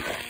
Yeah.